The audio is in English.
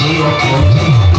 G, okay, okay.